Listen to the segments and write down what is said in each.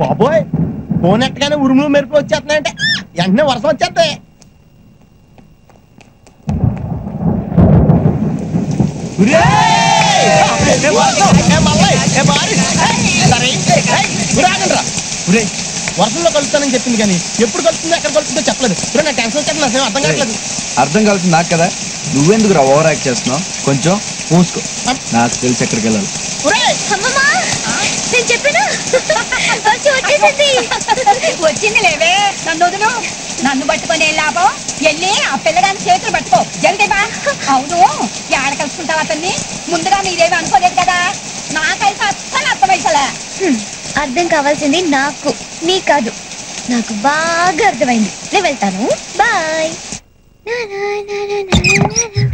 బాబోయ్ ఫోన్ ఎట్టగానే ఉరుములు మెరుపులు వచ్చేస్తున్నాయంటే వెంటనే వర్షం వచ్చేస్తాయి. వర్షంలో కలుస్తానని చెప్పింది కానీ ఎప్పుడు కలుస్తుందో ఎక్కడ కలుస్తుందో చెప్పలేదు. ఉరే, నా టెన్షన్ వచ్చేది నాకు అర్థం కావట్లేదు. అర్థం కావాల్సింది నాకు కదా? నువ్వెందుకు రా ఓవర్ యాక్ట్ చేస్తున్నావు? కొంచెం పూసుకో నాకు తెలిసి ఎక్కడికి వెళ్ళాలి. నేను చెప్పాను? వచ్చేసింది వచ్చింది లేవే. నన్ను వదులు. నన్ను పట్టుకొని ఏం లాభం వెళ్ళి ఆ పిల్లగాని చేతులు పట్టుకో. జల్దీ అవును ఆడ కలుసుకుంటావు అతన్ని? ముందుగా మీరేమి అనుకోలేదు కదా? నాకైతే అస్సలు అర్థమైసలే అర్థం కావాల్సింది నాకు నీ కాదు. నాకు బాగా అర్థమైంది. నేను వెళ్తాను. బాయ్. నా, నా, నా, నా, నా, నా, నా.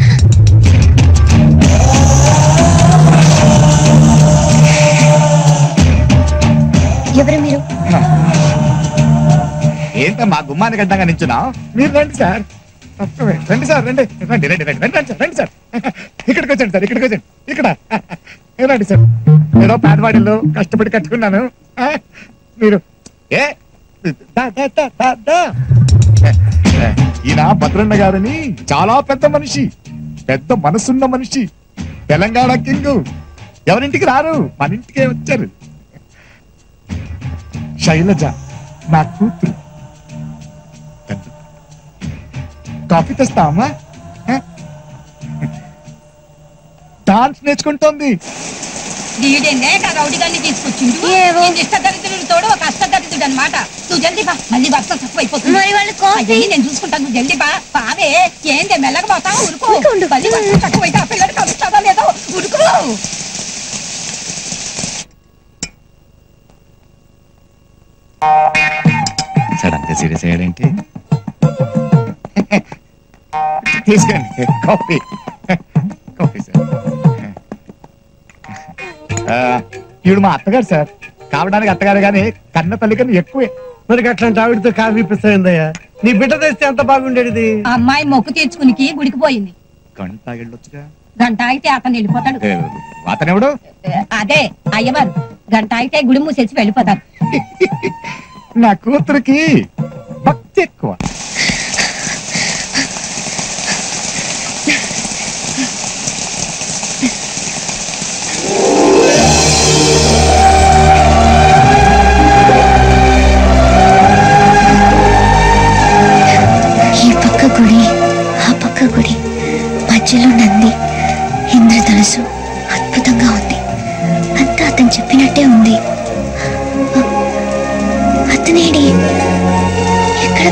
ఎవరు మీరు. ఏంటో మా గుమ్మానికి అడ్డంగా నించున్నా మీరు రండి సార్. రండి సార్ రండి. రండి రండి రండి రండి రండి సార్ రండి సార్. ఇక్కడికి వచ్చండి సార్ ఇక్కడికి వచ్చండి ఇక్కడ. ఏ రండి సార్. ఏదో పేదవాడిల్లో కష్టపడి కట్టుకున్నాను. ఆ, మీరు. ఏ దా, దా, ఈయన భద్రన్న గారని చాలా పెద్ద మనిషి పెద్ద మనసున్న మనిషి తెలంగాణ కింగ్. ఎవరింటికి రారు? మన ఇంటికే వచ్చారు. శైలజ నా కూతురు కాఫీ తెస్తావమ్మా డాన్స్ నేర్చుకుంటోంది. వీడేనే ఆ రౌడీ గాన్ని తీసుకొచ్చిండు ఒక అష్టదరిద్రుడు అనమాట నువ్వు జల్దీ బా మళ్ళీ వర్షం వాళ్ళు కాఫీ అయ్యి నేను చూసుకుంటాను నువ్వు జల్దీ బా బావే ఏందే మెల్లగా పోతావు? ఉరుకు. మళ్ళీ వర్షం తక్కువైతే ఆ పిల్లడు కలుస్తావా లేదో? ఉరుకు. సడన్గా సీరియస్ అయ్యాడేంటి తీసుకోండి కాఫీ. Coffee sir. ఆ, ఈవిడ మా అత్తగారు సార్. కావడానికి అత్తగారు కానీ కన్న తల్లి కన్నా ఎక్కువే. మరి అట్లాంటి ఆవిడతో కాఫీ పిస్తాయిందయ్యా నీ బిడ్డ తెస్తే ఎంత బాగుండేది ఆ అమ్మాయి మొక్కు తీర్చుకునికి గుడికి పోయింది. గంట తాగిళ్ళొచ్చుగా? గంట అయితే అతను వెళ్ళిపోతాడు. అతనెవడు? అదే అయ్యవారు. గంట అయితే గుడి మూసేసి వెళ్ళిపోతారు. నా కూతురికి భక్తి ఎక్కువ.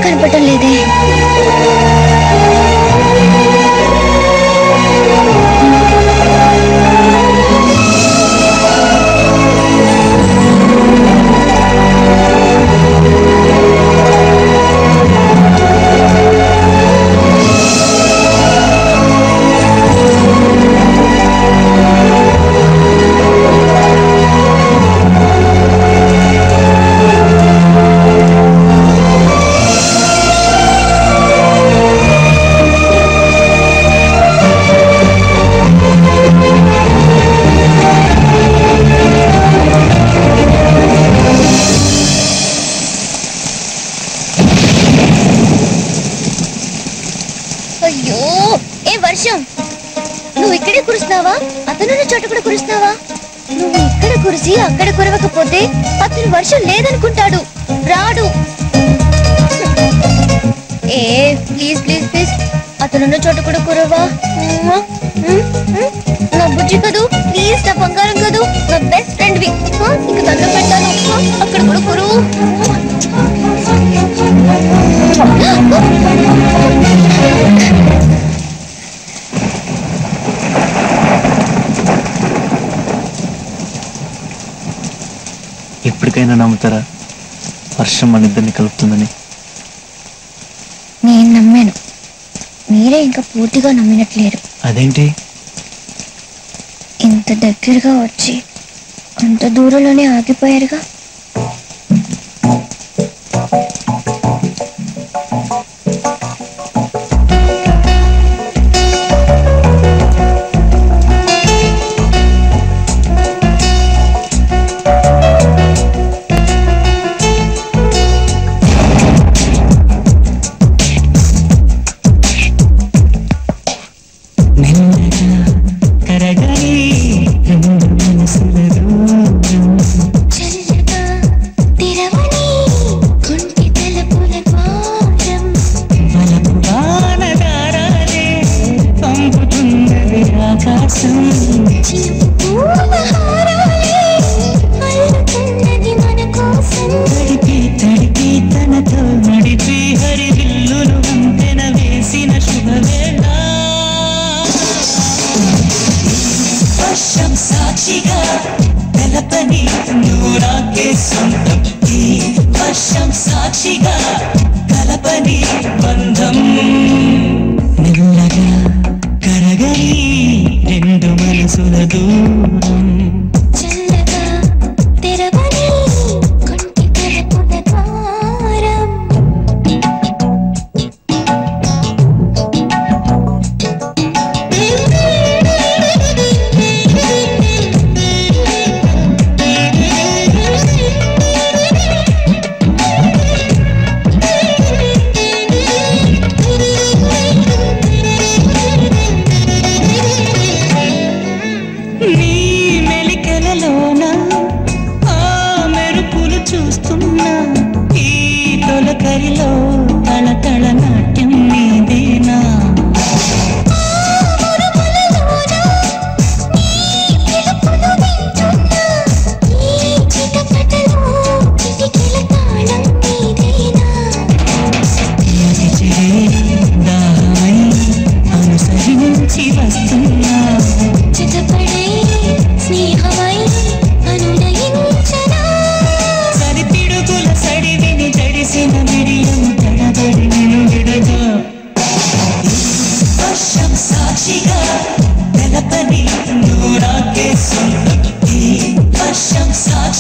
ఎక్కడ కనపడటం లేదే అయ్యో అక్కడ కురవకపోతే అతను వర్షం లేదనుకుంటాడు. రాడు. ఏ ప్లీజ్ ప్లీజ్ ప్లీజ్. అతనున్న చోట కూడా కురవా? నా బుజ్జి కదూ? ప్లీజ్ నా బంగారం కదూ? నా బెస్ట్ ఫ్రెండ్ వి. ఇక దండం పెట్టాను అక్కడ కూడా కురువు. ఎప్పటికైనా నమ్ముతారా? వర్షం మన ఇద్దరిని కలుపుతుందని. నేను నమ్మాను. మీరే ఇంకా పూర్తిగా నమ్మినట్లేరు. అదేంటి? ఇంత దగ్గరగా వచ్చి అంత దూరంలోనే ఆగిపోయారుగా? ఆకాశం తడిపి తడిపి తనతో నడిపి హరివిల్లును వంతెన వేసిన శుభవేళ వర్షం సాక్షిగా తెలపని నూరాకే సొంతం ఈ వర్షం సాక్షిగా కలపని బంధం. మనసుల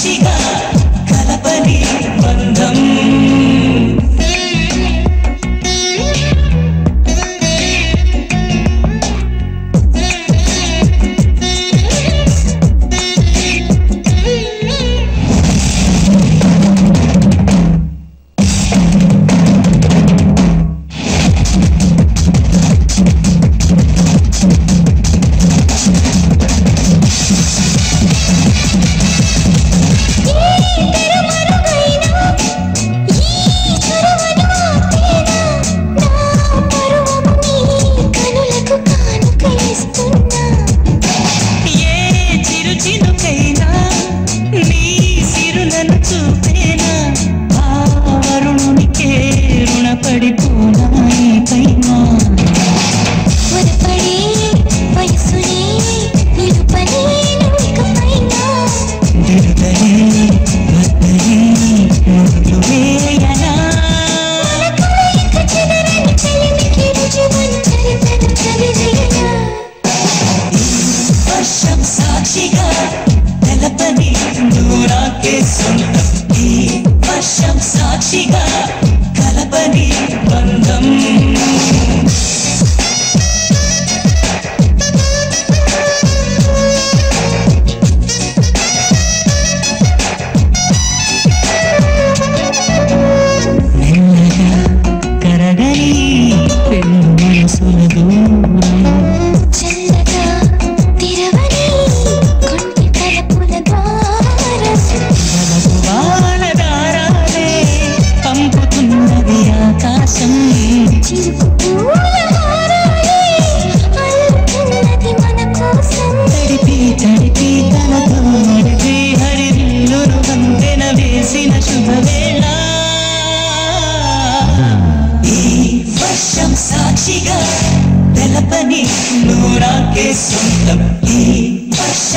సాక్షిగా కలపని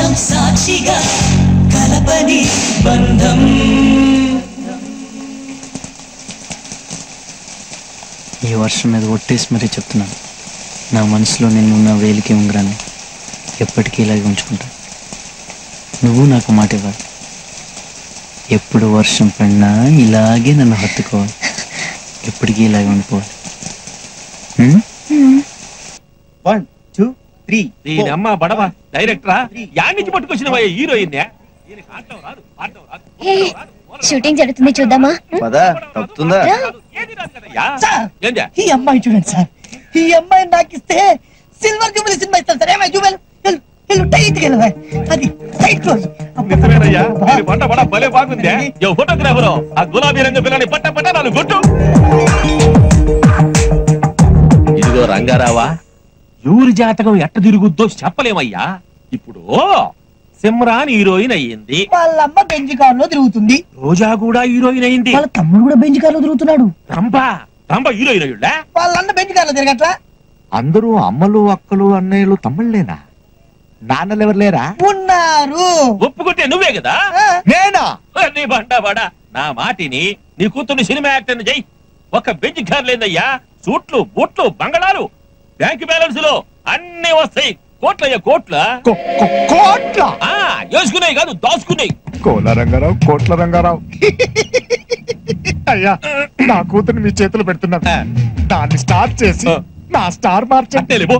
వర్షం సాక్షిగా కలపని బంధం. ఈ వర్షం మీద ఒట్టేసి మరీ చెప్తున్నాను. నా మనసులో నిన్నున్న వేలికి ఉంగరాన్ని ఎప్పటికీ ఇలాగే ఉంచుకుంటా. నువ్వు నాకు మాట ఇవ్వాలి. ఎప్పుడు వర్షం పడినా ఇలాగే నన్ను హత్తుకోవాలి. ఎప్పటికీ ఇలాగే ఉండిపోవాలి? వన్ త్రీ అమ్మ బడవ డైరెక్టరా? యాడ్ నుంచి పట్టుకొచ్చిన హీరోయిన్ షూటింగ్ జరుగుతుంది చూద్దామా? పదా తప్పుతుందా? ఈ అమ్మాయి చూడండి సార్. ఈ అమ్మాయి నాకు ఇస్తే సిల్వర్ జూబిలీ సినిమా ఇస్తాను సార్. ఏమై జూబిల్ టైట్గా అది టైట్ క్లోజ్ పంట బడ భలే బాగుందే. యో ఫోటోగ్రాఫరు ఆ గులాబీ రంగు పిల్లని పట్ట పట్ట నాలుగు కొట్టు ఇదిగో రంగారావా ఎవరి జాతకం ఎట్ట తిరుగుద్దో చెప్పలేమయ్యా. ఇప్పుడు సిమ్రాన్ హీరోయిన్ అయ్యింది. వాళ్ళమ్మ బెంజ్ కార్లో తిరుగుతుంది. రోజా కూడా హీరోయిన్ అయింది వాళ్ళ తమ్ముడు కూడా బెంజ్ కార్లో తిరుగుతున్నాడు. రంభ రంభ హీరోయిన్ అయ్యుళ్ళా వాళ్ళన్న బెంజ్ కార్లో తిరగట్లా? అందరూ అమ్మలు అక్కలు అన్నయ్యలు తమ్ముళ్ళేనా? నాన్నలు ఎవరు లేరా? ఉన్నారు. ఒప్పుకుంటే నువ్వే కదా? నేనా? నీ బండా బడా నా మాటిని నీ కూతుర్ని సినిమా యాక్టర్ జై ఒక బెంచ్ కార్ లేదయ్యా సూట్లు బూట్లు బంగళాలు బ్యాంక్ బ్యాలెన్స్లో అన్ని వస్తాయి. కోట్లయ్యా కోట్ల? కోట్ల? ఆ వేసుకున్నాయి కాదు దాచుకున్నాయి కోల రంగారావు కోట్ల రంగారావు. అయ్యా నా కూతురు మీ చేతులు పెడుతున్నా దాన్ని స్టార్ట్ చేసి నా స్టార్ మార్చండి. లేవు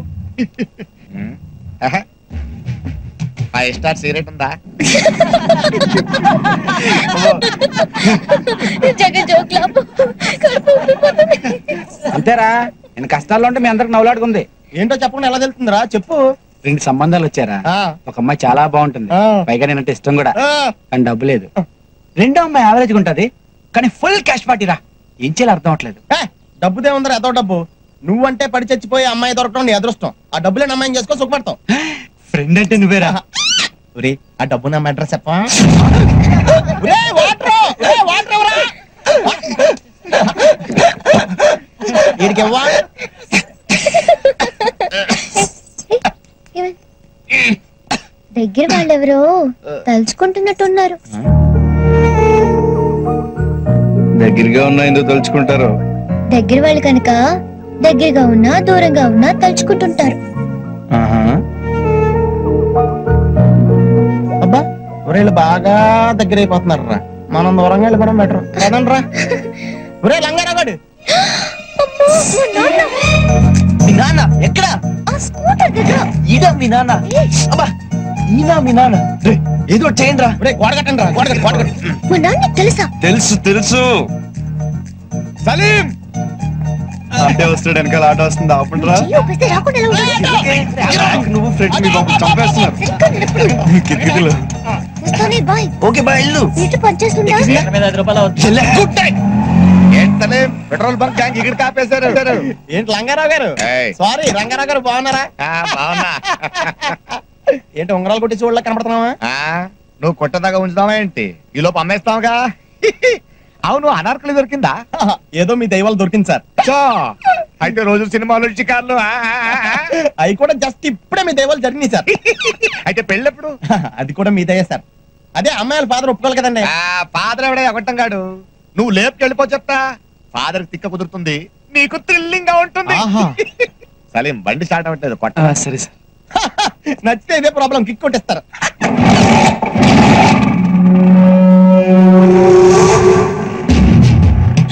ఫైవ్ స్టార్ సిగరెట్ ఉందా. అంతేరా? నేను కష్టాల్లో ఉంటే మీ అందరికి నవ్వులాడుకుంది. ఏంటో చెప్పకుండా ఎలా తెలుతుందిరా చెప్పు. రెండు సంబంధాలు వచ్చారా. ఒక అమ్మాయి చాలా బాగుంటుంది. పైగా నేనంటే ఇష్టం కూడా. కానీ డబ్బు లేదు. రెండో అమ్మాయి యావరేజ్ ఉంటది. కానీ ఫుల్ క్యాష్ పార్టీ రా. ఏం చేయాలి అర్థం అవట్లేదు డబ్బుదే ఉందిరా ఎంతో డబ్బు. నువ్వంటే పడి చచ్చిపోయి అమ్మాయి దొరకడం నీ అదృష్టం. ఆ డబ్బులేని అమ్మాయిని చేసుకో సుఖపడతావు. ఫ్రెండ్ అంటే నువ్వేరా? ఒరే ఆ డబ్బు నా అడ్రస్ చెప్పా? వాటర్! ఒరే, వాటర్ ఎవరా? వాళ్ళెవరో తలుచుకుంటున్నట్టున్నారు. దగ్గరగా ఉన్నా ఎందుకు తలుచుకుంటారు? దగ్గర వాళ్ళు కనుక దగ్గరగా ఉన్నా దూరంగా ఉన్నా తలుచుకుంటుంటారు. అబ్బా ఒరే వీళ్ళు బాగా దగ్గర అయిపోతున్నారు రా మనం దూరంగా వెళ్ళిపోవడం బెటర్ కదండి రా ఒరే లంగారాగాడు మా నాన్న. ఎక్కడ? ఆ స్కూటర్ దగ్గర. ఈడా మీ నాన్న. అబ్బా. ఈనా రే, ఏదో చేయండి రా రా మా నాన్న తెలుసా? తెలుసు తెలుసు. సలీం! అంటే వస్తాడు వెనకాల ఆట వస్తుంది ఆపండిరా? నువ్వు ఫ్రెండ్ మీ బాబు చంపేస్తున్నారు. కిటికీలో. బాయ్. ఓకే బా ఇల్లు పెట్రోల్ బంక్ ట్యాంక్ ఇక్కడ కాపేశారు. ఏంటి లంగారావు గారు. సారీ రంగారావు గారు బాగున్నారా? ఆ, బాగున్నా. ఏంటి ఉంగరాలు కొట్టి చూడలే కనపడుతున్నావా? ఆ, నువ్వు కొట్టదాకా ఉంచుదామా ఏంటి? ఈ లోపు అమ్మేస్తావుగా? అవును అనార్కలి దొరికిందా? ఏదో మీ దైవాలు దొరికింది సార్. అయితే రోజు సినిమాలు ఆ. అవి కూడా జస్ట్ ఇప్పుడే మీ దైవాలు జరిగినాయి సార్. అయితే పెళ్ళెప్పుడు? అది కూడా మీ దయ సార్. అదే అమ్మాయిల ఫాదర్ ఒప్పుకోవాలి కదండి. ఆ, ఫాదర్ ఎవడే? ఒకటం గాడు నువ్వు లేపుకెళ్ళిపో చెప్తా. ఫాదర్ తిక్క కుదురుతుంది. నీకు థ్రిల్లింగ్గా ఉంటుంది. సలీం బండి స్టార్ట్ అవ్వట్లేదు కొట్ట. సరే సార్. నచ్చితే ఇదే ప్రాబ్లం కిక్ కొట్టేస్తారు.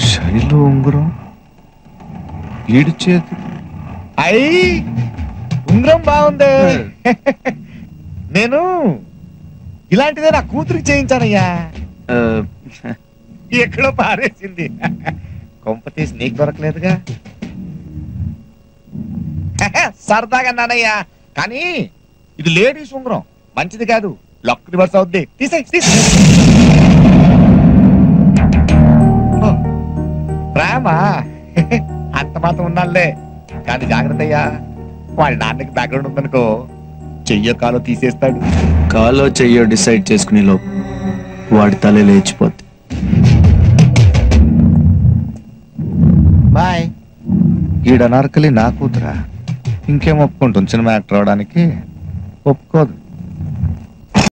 శైలు ఉంగరం? ఈడు చేతి? అయ్యి ఉంగరం బాగుంది. నేను ఇలాంటిదే నా కూతురికి చేయించానయ్యా. ఎక్కడో పారేసింది. కొంప తీసి నీకు దొరకలేదుగా. సరదాగా నానయ్యా కానీ ఇది లేడీస్ ఉంగరం. మంచిది కాదు. లక్ రివర్స్ అవుద్ది. తీసే ప్రేమ. అంత మాత్రం ఉన్నాళ్ళే కానీ జాగ్రత్త అయ్యా. వాడి నాన్నకి బ్యాక్గ్రౌండ్ ఉందనుకో చెయ్యో కాలో తీసేస్తాడు. కాలో చెయ్యో డిసైడ్ చేసుకునే లోపు వాడి తల లేచిపోద్ది. బాయ్. ఈడ నార్కలి నా కూతురా. ఇంకేం ఒప్పుకుంటుంది సినిమా యాక్టర్ అవడానికి? ఒప్పుకోదు.